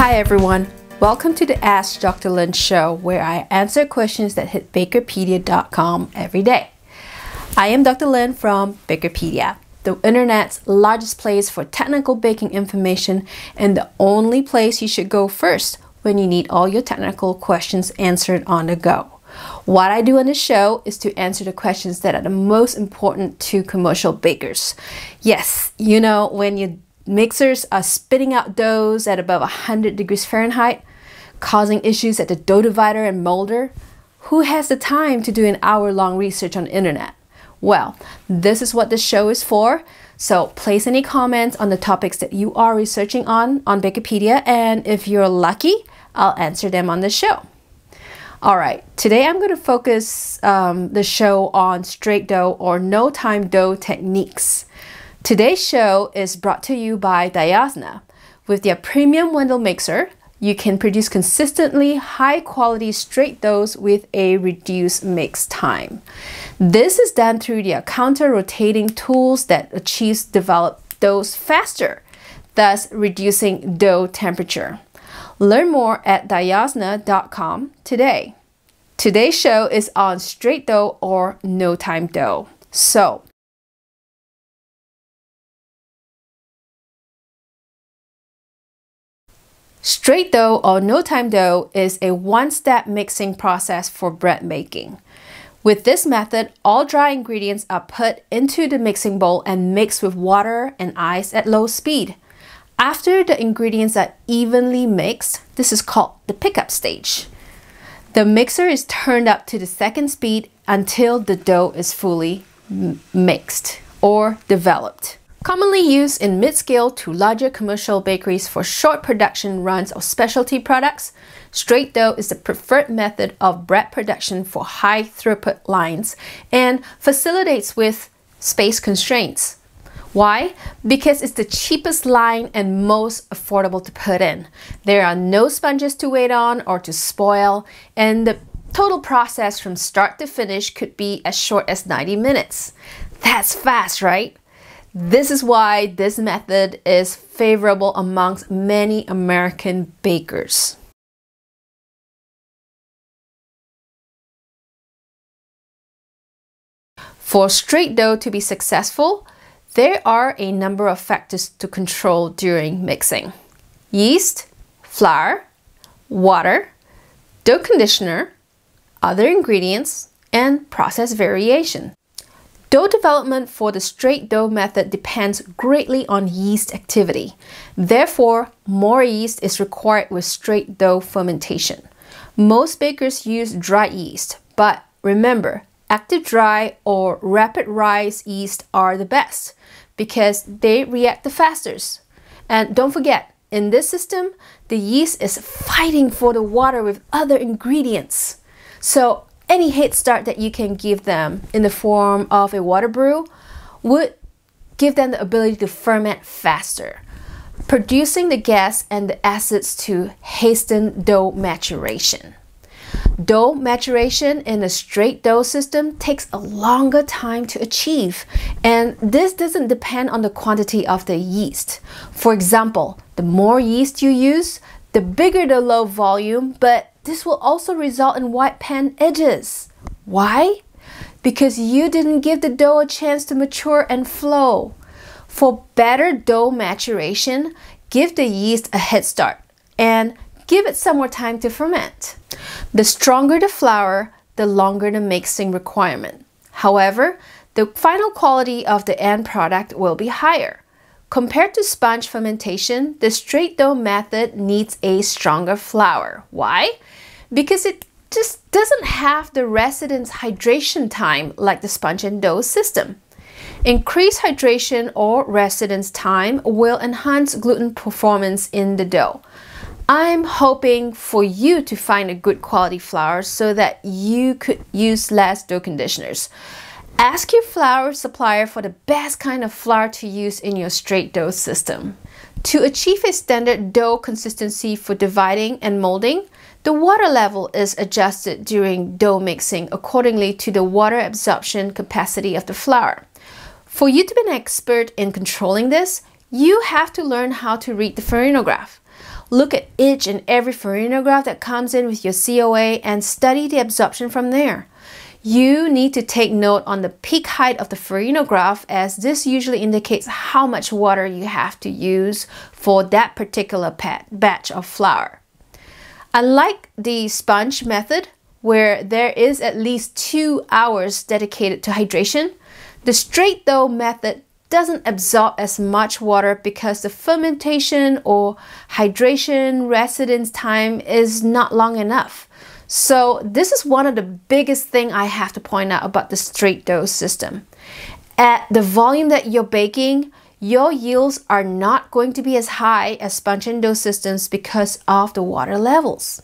Hi everyone, welcome to the Ask Dr. Lin show where I answer questions that hit Bakerpedia.com every day. I am Dr. Lin from Bakerpedia, the internet's largest place for technical baking information and the only place you should go first when you need all your technical questions answered on the go. What I do on the show is to answer the questions that are the most important to commercial bakers. Yes, you know, when your mixers are spitting out doughs at above 100 degrees Fahrenheit, causing issues at the dough divider and molder, who has the time to do an hour long research on the internet? Well, this is what this show is for. So place any comments on the topics that you are researching on on Bakerpedia, and if you're lucky, I'll answer them on the show. All right, today I'm going to focus um, the show on straight dough or no time dough techniques. Today's show is brought to you by Diosna. With their premium Wendell mixer, you can produce consistently high quality straight doughs with a reduced mix time. This is done through their counter rotating tools that achieves develop doughs faster, thus reducing dough temperature. Learn more at diosna.com today. Today's show is on straight dough or no time dough. So, Straight dough or no time dough is a one step mixing process for bread making. With this method, all dry ingredients are put into the mixing bowl and mixed with water and ice at low speed. After the ingredients are evenly mixed, this is called the pickup stage. The mixer is turned up to the second speed until the dough is fully mixed or developed. Commonly used in mid-scale to larger commercial bakeries for short production runs of specialty products, straight dough is the preferred method of bread production for high throughput lines and facilitates with space constraints. Why? Because it's the cheapest line and most affordable to put in. There are no sponges to wait on or to spoil, and the total process from start to finish could be as short as 90 minutes. That's fast, right? This is why this method is favorable amongst many American bakers. For straight dough to be successful, there are a number of factors to control during mixing. Yeast, flour, water, dough conditioner, other ingredients, and process variation. Dough development for the straight dough method depends greatly on yeast activity. Therefore, more yeast is required with straight dough fermentation. Most bakers use dry yeast, but remember, active dry or rapid rise yeast are the best because they react the fastest. And don't forget, in this system, the yeast is fighting for the water with other ingredients. So any head start that you can give them in the form of a water brew would give them the ability to ferment faster, producing the gas and the acids to hasten dough maturation. Dough maturation in a straight dough system takes a longer time to achieve, and this doesn't depend on the quantity of the yeast. For example, the more yeast you use, the bigger the low volume, but this will also result in white pan edges. Why? Because you didn't give the dough a chance to mature and flow. For better dough maturation, give the yeast a head start and give it some more time to ferment. The stronger the flour, the longer the mixing requirement. However, the final quality of the end product will be higher. Compared to sponge fermentation, the straight dough method needs a stronger flour. Why? Because it just doesn't have the residence hydration time like the sponge and dough system. Increased hydration or residence time will enhance gluten performance in the dough. I'm hoping for you to find a good quality flour so that you could use less dough conditioners. Ask your flour supplier for the best kind of flour to use in your straight dough system. To achieve a standard dough consistency for dividing and molding, the water level is adjusted during dough mixing accordingly to the water absorption capacity of the flour. For you to be an expert in controlling this, you have to learn how to read the farinograph. Look at each and every farinograph that comes in with your COA and study the absorption from there. You need to take note on the peak height of the farinograph as this usually indicates how much water you have to use for that particular batch of flour. Unlike the sponge method, where there is at least two hours dedicated to hydration, the straight dough method doesn't absorb as much water because the fermentation or hydration residence time is not long enough. So this is one of the biggest thing I have to point out about the straight dough system. At the volume that you're baking, your yields are not going to be as high as sponge and dough systems because of the water levels.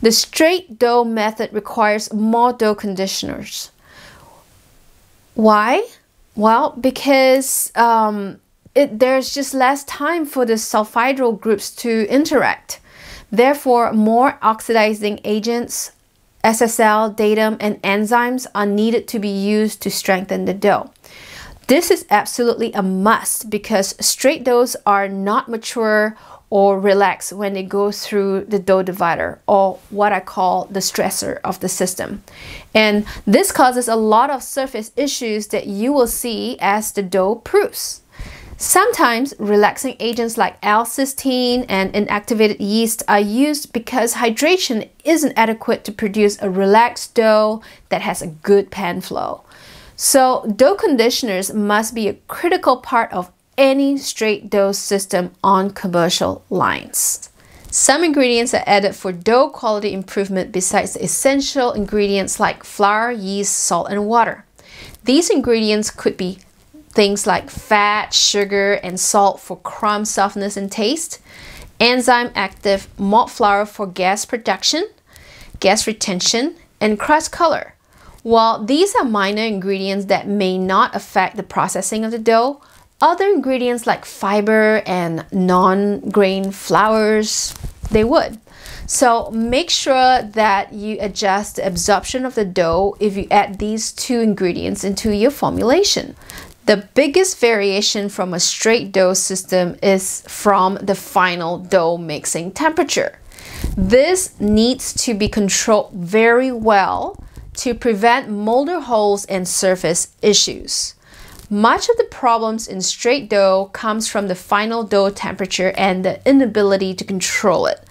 The straight dough method requires more dough conditioners. Why? Well, because um, it, there's just less time for the sulfhydryl groups to interact. Therefore, more oxidizing agents, SSL, DATEM, and enzymes are needed to be used to strengthen the dough. This is absolutely a must because straight doughs are not mature or relaxed when they go through the dough divider or what I call the stressor of the system. And this causes a lot of surface issues that you will see as the dough proofs. Sometimes relaxing agents like L-cysteine and inactivated yeast are used because hydration isn't adequate to produce a relaxed dough that has a good pan flow. So dough conditioners must be a critical part of any straight dough system on commercial lines. Some ingredients are added for dough quality improvement besides the essential ingredients like flour, yeast, salt, and water. These ingredients could be things like fat, sugar, and salt for crumb softness and taste, enzyme active malt flour for gas production, gas retention, and crust color. While these are minor ingredients that may not affect the processing of the dough, other ingredients like fiber and non-grain flours, they would. So make sure that you adjust the absorption of the dough if you add these two ingredients into your formulation. The biggest variation from a straight dough system is from the final dough mixing temperature. This needs to be controlled very well to prevent molder holes and surface issues. Much of the problems in straight dough comes from the final dough temperature and the inability to control it.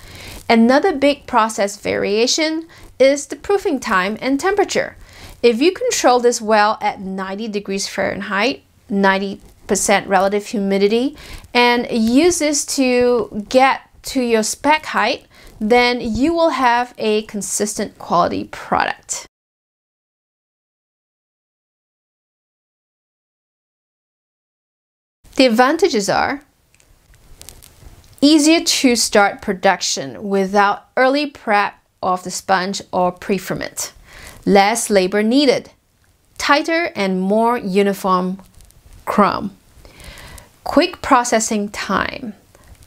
Another big process variation is the proofing time and temperature. If you control this well at 90 degrees Fahrenheit, 90% relative humidity, and use this to get to your spec height, then you will have a consistent quality product. The advantages are easier to start production without early prep of the sponge or pre-ferment, less labor needed, tighter and more uniform crumb, quick processing time,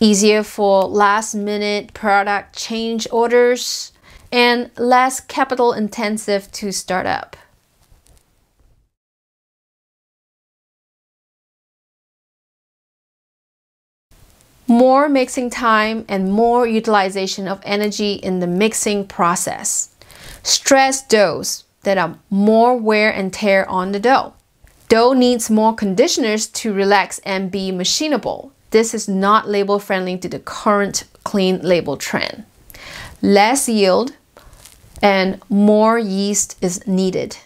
easier for last minute product change orders, and less capital intensive to start up. More mixing time and more utilization of energy in the mixing process. Stress doughs that are more wear and tear on the dough. Dough needs more conditioners to relax and be machinable. This is not label friendly to the current clean label trend. Less yield and more yeast is needed.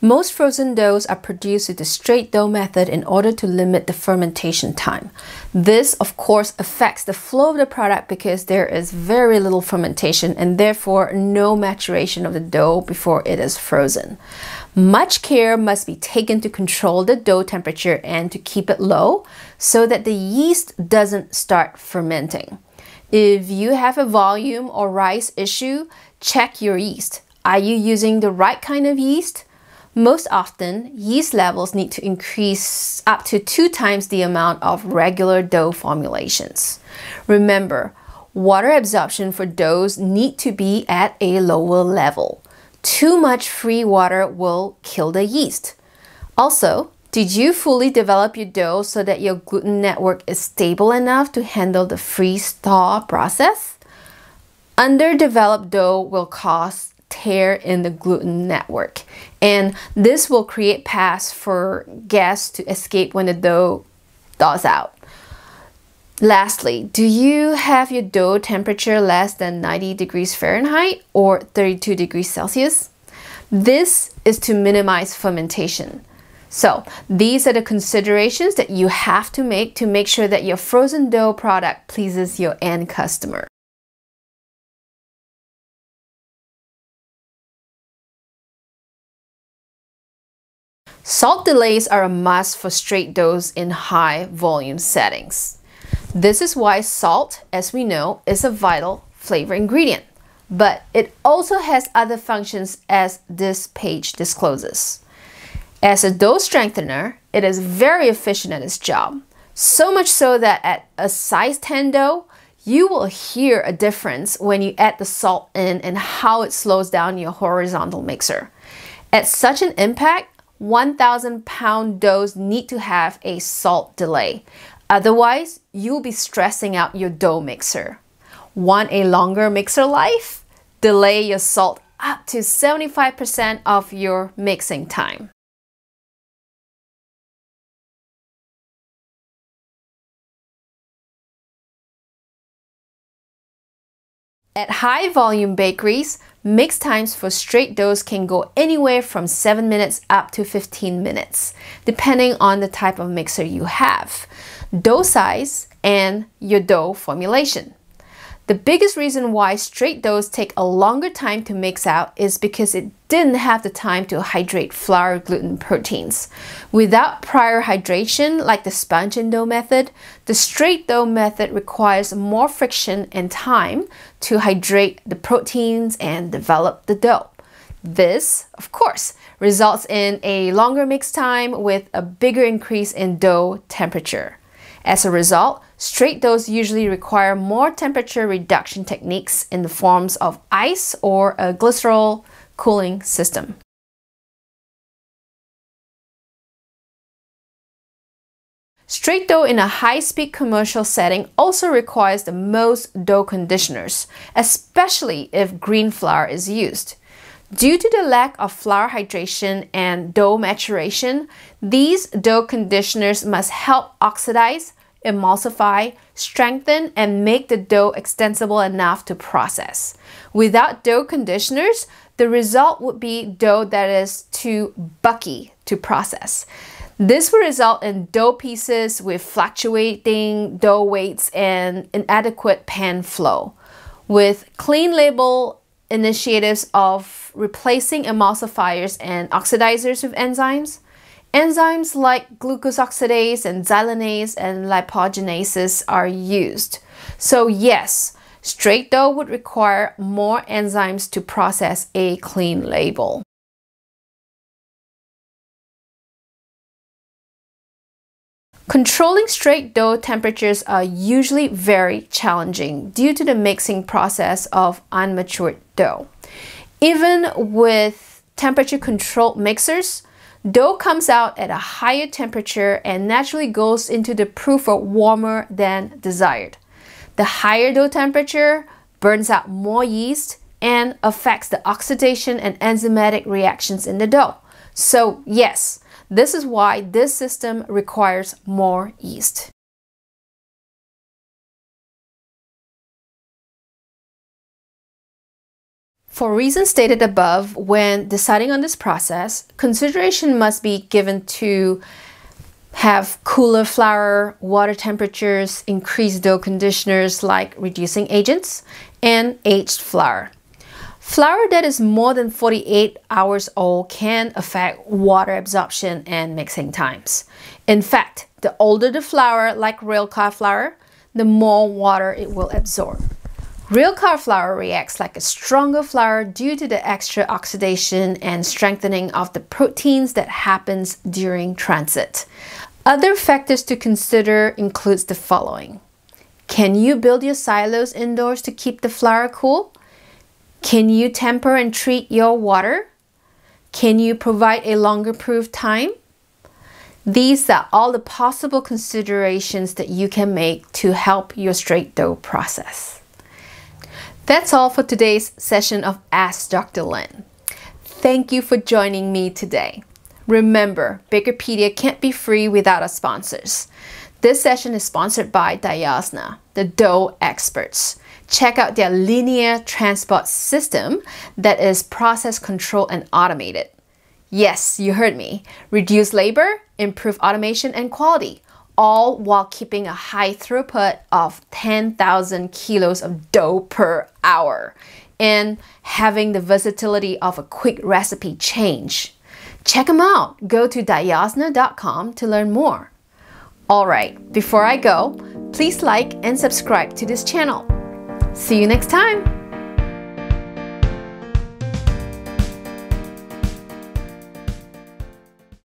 Most frozen doughs are produced with the straight dough method in order to limit the fermentation time. This, of course, affects the flow of the product because there is very little fermentation and therefore no maturation of the dough before it is frozen. Much care must be taken to control the dough temperature and to keep it low so that the yeast doesn't start fermenting. If you have a volume or rise issue, check your yeast. Are you using the right kind of yeast? Most often, yeast levels need to increase up to two times the amount of regular dough formulations. Remember, water absorption for doughs need to be at a lower level. Too much free water will kill the yeast. Also, did you fully develop your dough so that your gluten network is stable enough to handle the freeze thaw process? Underdeveloped dough will cause tear in the gluten network, and this will create paths for gas to escape when the dough thaws out. Lastly, do you have your dough temperature less than 90 degrees Fahrenheit or 32 degrees Celsius? This is to minimize fermentation. So these are the considerations that you have to make to make sure that your frozen dough product pleases your end customer. Salt delays are a must for straight doughs in high volume settings. This is why salt, as we know, is a vital flavor ingredient, but it also has other functions as this page discloses. As a dough strengthener, it is very efficient at its job. So much so that at a size 10 dough, you will hear a difference when you add the salt in and how it slows down your horizontal mixer. At such an impact, 1,000 pound doughs need to have a salt delay. Otherwise, you'll be stressing out your dough mixer. Want a longer mixer life? Delay your salt up to 75% of your mixing time. At high volume bakeries, mix times for straight doughs can go anywhere from 7 minutes up to 15 minutes, depending on the type of mixer you have, dough size, and your dough formulation. The biggest reason why straight doughs take a longer time to mix out is because it didn't have the time to hydrate flour gluten proteins. Without prior hydration, like the sponge and dough method, the straight dough method requires more friction and time to hydrate the proteins and develop the dough. This, of course, results in a longer mix time with a bigger increase in dough temperature. As a result, straight doughs usually require more temperature reduction techniques in the forms of ice or a glycol cooling system. Straight dough in a high-speed commercial setting also requires the most dough conditioners, especially if green flour is used. Due to the lack of flour hydration and dough maturation, these dough conditioners must help oxidize, emulsify, strengthen, and make the dough extensible enough to process. Without dough conditioners, the result would be dough that is too bucky to process. This will result in dough pieces with fluctuating dough weights and inadequate pan flow. With clean label initiatives of replacing emulsifiers and oxidizers with enzymes, Enzymes like glucose oxidase and xylanase and lipogenases are used. So yes, straight dough would require more enzymes to process a clean label. Controlling straight dough temperatures are usually very challenging due to the mixing process of unmatured dough. Even with temperature controlled mixers, Dough comes out at a higher temperature and naturally goes into the proofer warmer than desired. The higher dough temperature burns out more yeast and affects the oxidation and enzymatic reactions in the dough. So yes, this is why this system requires more yeast. For reasons stated above, when deciding on this process, consideration must be given to have cooler flour, water temperatures, increased dough conditioners like reducing agents, and aged flour. Flour that is more than 48 hours old can affect water absorption and mixing times. In fact, the older the flour, like rail flour, the more water it will absorb. Rail car flour reacts like a stronger flour due to the extra oxidation and strengthening of the proteins that happens during transit. Other factors to consider includes the following. Can you build your silos indoors to keep the flour cool? Can you temper and treat your water? Can you provide a longer proof time? These are all the possible considerations that you can make to help your straight dough process. That's all for today's session of Ask Dr. Lin. Thank you for joining me today. Remember, Bakerpedia can't be free without our sponsors. This session is sponsored by Diosna, the dough experts. Check out their linear transport system that is process control and automated. Yes, you heard me. Reduce labor, improve automation and quality, all while keeping a high throughput of 10,000 kilos of dough per hour and having the versatility of a quick recipe change. Check them out. Go to diosna.com to learn more. Alright, before I go, please like and subscribe to this channel. See you next time!